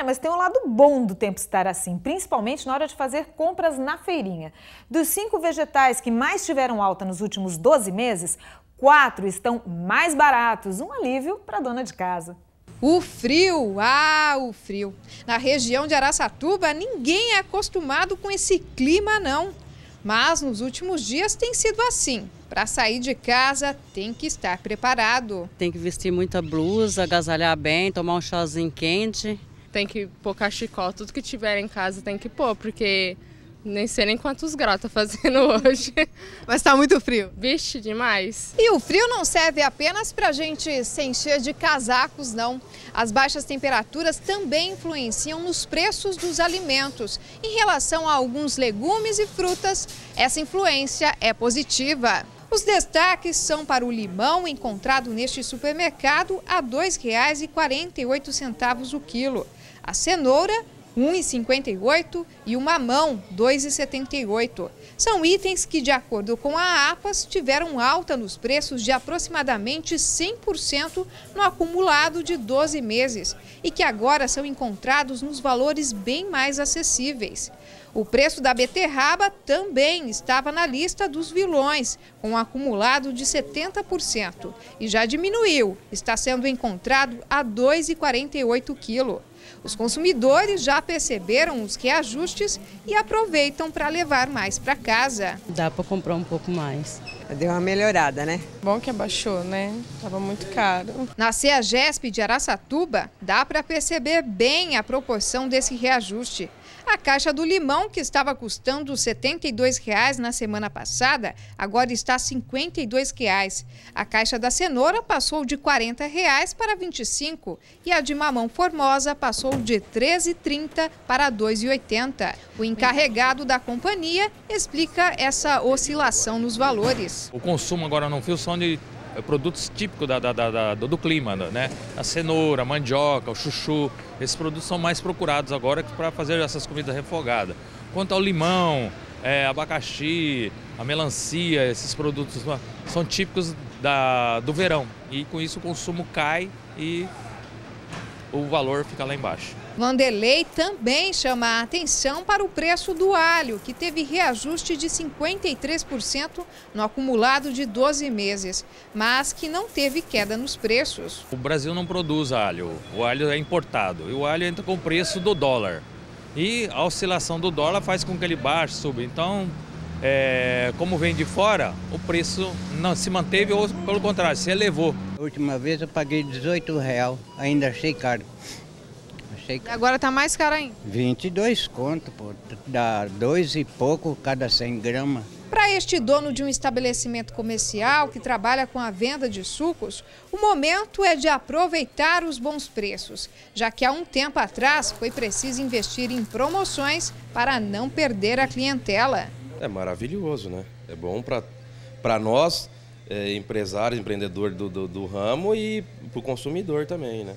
É, mas tem um lado bom do tempo estar assim, principalmente na hora de fazer compras na feirinha. Dos cinco vegetais que mais tiveram alta nos últimos 12 meses, quatro estão mais baratos. Um alívio para a dona de casa. O frio, ah, o frio. Na região de Araçatuba, ninguém é acostumado com esse clima, não. Mas nos últimos dias tem sido assim. Para sair de casa, tem que estar preparado. Tem que vestir muita blusa, agasalhar bem, tomar um chazinho quente. Tem que pôr cachecol, tudo que tiver em casa tem que pôr, porque nem sei nem quantos graus tá fazendo hoje. Mas tá muito frio. Vixe, demais. E o frio não serve apenas pra gente se encher de casacos, não. As baixas temperaturas também influenciam nos preços dos alimentos. Em relação a alguns legumes e frutas, essa influência é positiva. Os destaques são para o limão, encontrado neste supermercado a R$ 2,48 o quilo. A cenoura 1,58 e o mamão 2,78. São itens que, de acordo com a APAS, tiveram alta nos preços de aproximadamente 100% no acumulado de 12 meses e que agora são encontrados nos valores bem mais acessíveis. O preço da beterraba também estava na lista dos vilões, com um acumulado de 70%, e já diminuiu, está sendo encontrado a 2,48 quilo. Os consumidores já perceberam os reajustes e aproveitam para levar mais para casa. Dá para comprar um pouco mais. Deu uma melhorada, né? Bom que abaixou, né? Tava muito caro. Na CEAGESP de Araçatuba, dá para perceber bem a proporção desse reajuste. A caixa do limão, que estava custando R$ 72,00 na semana passada, agora está R$ 52,00. A caixa da cenoura passou de R$ 40,00 para R$ 25,00 e a de mamão formosa passou de R$ 13,30 para R$ 2,80. O encarregado da companhia explica essa oscilação nos valores. O consumo agora no fio são de é, produtos típicos da, da, da, do clima, né? A cenoura, a mandioca, o chuchu, esses produtos são mais procurados agora para fazer essas comidas refogadas. Quanto ao limão, é, abacaxi, a melancia, esses produtos são típicos do verão e com isso o consumo cai e o valor fica lá embaixo. Vanderlei também chama a atenção para o preço do alho, que teve reajuste de 53% no acumulado de 12 meses, mas que não teve queda nos preços. O Brasil não produz alho, o alho é importado e o alho entra com o preço do dólar. E a oscilação do dólar faz com que ele baixe, suba. Então, é, como vem de fora, o preço não se manteve ou, pelo contrário, se elevou. A última vez eu paguei 18 real, ainda achei caro. Achei Agora está mais caro ainda? 22 conto, pô. Dá dois e pouco cada 100 gramas. Para este dono de um estabelecimento comercial que trabalha com a venda de sucos, o momento é de aproveitar os bons preços, já que há um tempo atrás foi preciso investir em promoções para não perder a clientela. É maravilhoso, né? É bom para nós, é, empresários, empreendedores do, do, do ramo e para o consumidor também, né?